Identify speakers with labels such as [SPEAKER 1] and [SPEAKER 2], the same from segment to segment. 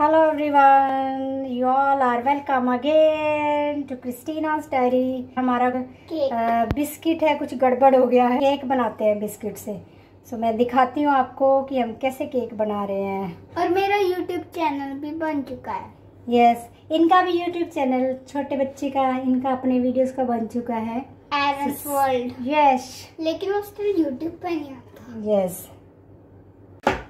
[SPEAKER 1] Hello everyone you all are welcome again to Christina's diary हमारा biscuit है कुछ गड़बड़ हो गया है। केक बनाते हैं बिस्किट से। सो so, मैं दिखाती हूँ आपको कि हम कैसे केक बना रहे हैं।
[SPEAKER 2] और मेरा यूट्यूब चैनल भी बन चुका है।
[SPEAKER 1] यस yes, इनका भी यूट्यूब चैनल छोटे बच्चे का इनका अपने वीडियोस का बन चुका है।
[SPEAKER 2] एरन्स वर्ल्ड
[SPEAKER 1] यस
[SPEAKER 2] लेकिन वो सिर्फ़ यूट्यूब पर नहीं आता।
[SPEAKER 1] यस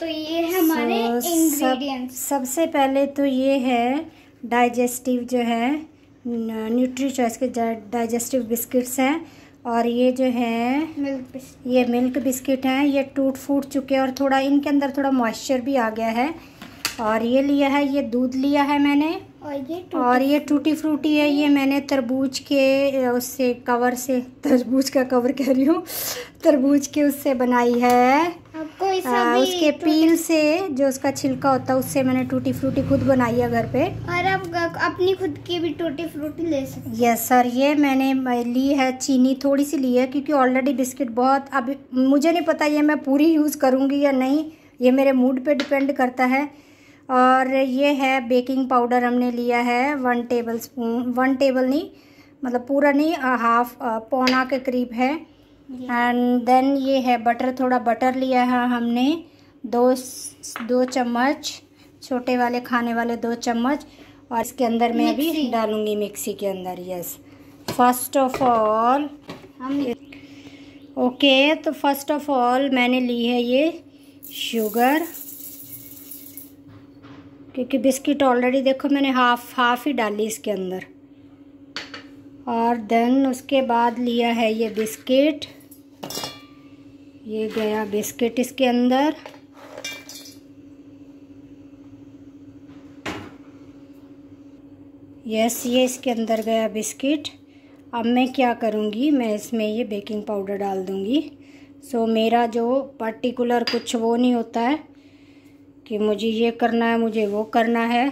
[SPEAKER 2] तो ये है हमारे
[SPEAKER 1] so,
[SPEAKER 2] इंग्रेडिएंट्स
[SPEAKER 1] सब, सबसे पहले तो ये है डाइजेस्टिव जो है न्यूट्री चॉइस के डाइजेस्टिव बिस्किट्स हैं और ये जो है
[SPEAKER 2] मिल्क
[SPEAKER 1] ये मिल्क बिस्किट हैं ये टूट फूट चुके हैं और थोड़ा इनके अंदर थोड़ा मॉइस्चर भी आ गया है। और ये लिया है ये दूध लिया है मैंने
[SPEAKER 2] और ये
[SPEAKER 1] और ये टूटी फ्रूटी है ये मैंने तरबूज के उससे कवर से तरबूज का कवर कह रही हूँ तरबूज के उससे बनाई है। आ, उसके पील से जो उसका छिलका होता है उससे मैंने टूटी फ्रूटी खुद बनाई है घर पे।
[SPEAKER 2] और अब अपनी खुद की भी टूटी फ्रूटी ले सकते
[SPEAKER 1] यस सर ये मैंने ली है चीनी थोड़ी सी ली है क्योंकि ऑलरेडी बिस्किट बहुत अब मुझे नहीं पता ये मैं पूरी यूज़ करूँगी या नहीं ये मेरे मूड पे डिपेंड करता है। और ये है बेकिंग पाउडर हमने लिया है one tablespoon one table नहीं मतलब पूरा नहीं हाफ़ पौना के करीब है। एंड देन ये है बटर थोड़ा बटर लिया है हमने। दो दो चम्मच छोटे वाले खाने वाले दो चम्मच। और इसके अंदर मैं अभी डालूँगी मिक्सी के अंदर यस फ़र्स्ट ऑफ़ ऑल
[SPEAKER 2] हम
[SPEAKER 1] ओके तो फ़र्स्ट ऑफ़ ऑल मैंने ली है ये शुगर क्योंकि बिस्किट ऑलरेडी देखो मैंने हाफ़ हाफ़ ही डाली इसके अंदर। और देन उसके बाद लिया है ये बिस्किट ये गया बिस्किट इसके अंदर। यस ये इसके अंदर गया बिस्किट। अब मैं क्या करूँगी? मैं इसमें ये बेकिंग पाउडर डाल दूँगी। सो मेरा जो पर्टिकुलर कुछ वो नहीं होता है कि मुझे ये करना है, मुझे वो करना है।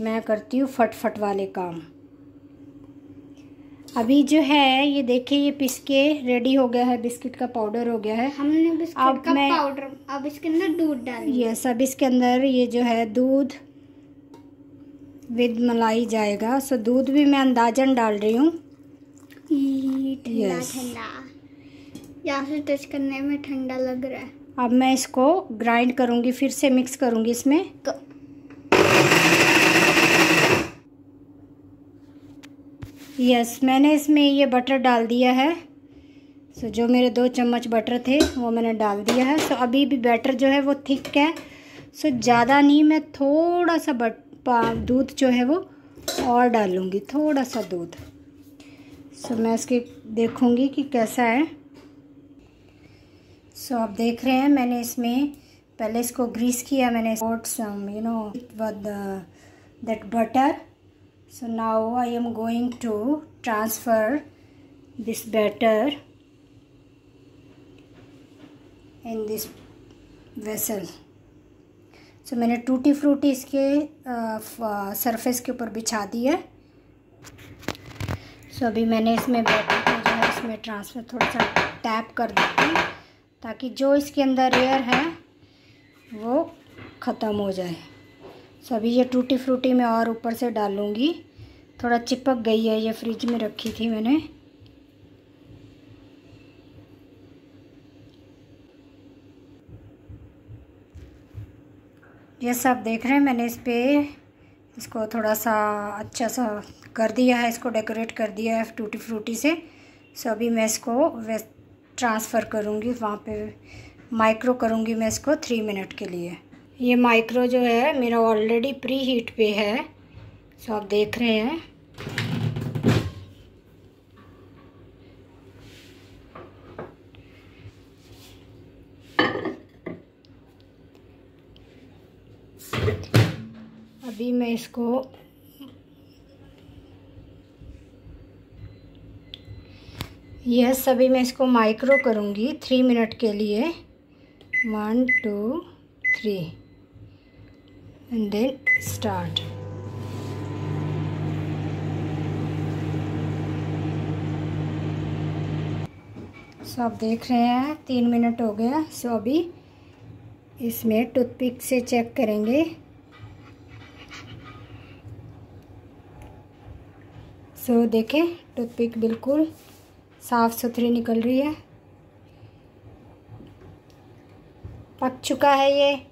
[SPEAKER 1] मैं करती हूँ फटफट वाले काम। अभी जो है ये देखिए ये पिस के रेडी हो गया है। बिस्किट का पाउडर हो गया है।
[SPEAKER 2] हमने बिस्किट
[SPEAKER 1] अब
[SPEAKER 2] का
[SPEAKER 1] मैं-
[SPEAKER 2] पाउडर अब इसके अंदर दूध डालेंगे।
[SPEAKER 1] ये सब इसके अंदर ये जो है दूध विद मलाई जाएगा। सो दूध भी मैं अंदाजन डाल रही हूँ।
[SPEAKER 2] ठंडा ठंडा। यहाँ से टच करने में ठंडा लग रहा है।
[SPEAKER 1] अब मैं इसको ग्राइंड करूँगी फिर से मिक्स करूँगी इसमें। यस मैंने इसमें ये बटर डाल दिया है। सो जो मेरे दो चम्मच बटर थे, वो मैंने डाल दिया है। सो अभी भी बैटर जो है, वो थिक है। सो ज़्यादा नहीं, मैं थोड़ा सा बट दूध जो है, वो और डालूँगी, थोड़ा सा दूध। सो मैं इसके देखूँगी कि कैसा है। सो आप देख रहे हैं, मैंने इसमें पहले इसको ग्रीस किया, मैंने you know that butter so now I am going to transfer this batter in this vessel. So मैंने टूटी फ्रूटी इसके सरफेस के ऊपर बिछा दी है। सो so अभी मैंने इसमें बैटर को जो है इसमें ट्रांसफ़र थोड़ा सा टैप कर देती हूँ, ताकि जो इसके अंदर एयर है, वो ख़त्म हो जाए। सो अभी ये टूटी फ्रूटी मैं और ऊपर से डालूँगी। थोड़ा चिपक गई है, ये फ्रिज में रखी थी मैंने। ये सब देख रहे हैं मैंने इस पर इसको थोड़ा सा अच्छा सा कर दिया है, इसको डेकोरेट कर दिया है टूटी फ्रूटी से। सो अभी मैं इसको ट्रांसफ़र करूँगी, वहाँ पे माइक्रो करूँगी मैं इसको थ्री मिनट के लिए। ये माइक्रो जो है, मेरा ऑलरेडी प्री हीट पे है। सो आप देख रहे हैं। अभी मैं इसको यह सभी मैं इसको माइक्रो करूँगी थ्री मिनट के लिए। One two three and then start. So so, आप देख रहे हैं तीन मिनट हो गया। सो so, अभी इसमें टूथपिक से चेक करेंगे। सो so, देखें टूथपिक बिल्कुल साफ़ सुथरी निकल रही है। पक चुका है ये।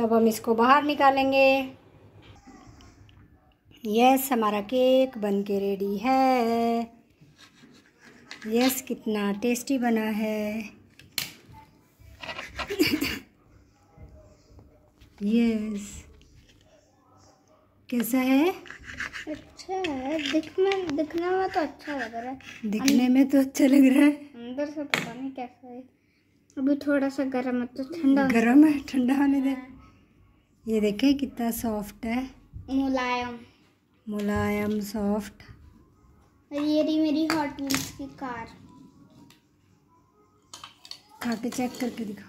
[SPEAKER 1] सब हम इसको बाहर निकालेंगे। यस हमारा केक बन के रेडी है। यस कितना टेस्टी बना है। यस कैसा है?
[SPEAKER 2] अच्छा है। दिखने दिखने में तो अच्छा लग रहा है।
[SPEAKER 1] दिखने में तो अच्छा लग रहा है।
[SPEAKER 2] अंदर से पता नहीं कैसा है। अभी थोड़ा सा गर्म है तो ठंडा
[SPEAKER 1] गर्म है? ठंडा होने दे। ये देखें कितना सॉफ्ट है।
[SPEAKER 2] मुलायम।
[SPEAKER 1] मुलायम सॉफ्ट
[SPEAKER 2] ये रही मेरी हॉट व्हील्स की कार।
[SPEAKER 1] खा के चेक करके दिखाओ।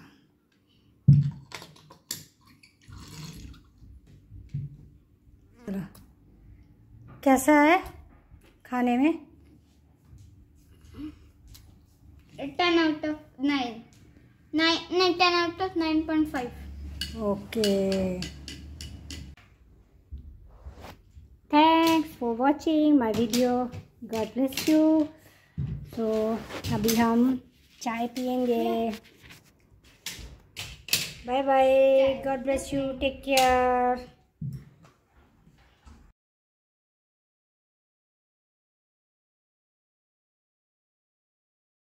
[SPEAKER 1] चलो। कैसा है खाने में?
[SPEAKER 2] Ten out of nine nine नहीं ten out of nine point five
[SPEAKER 1] okay thanks for watching my video god bless you तो अभी हम चाय पियेंगे। Bye bye god bless you take care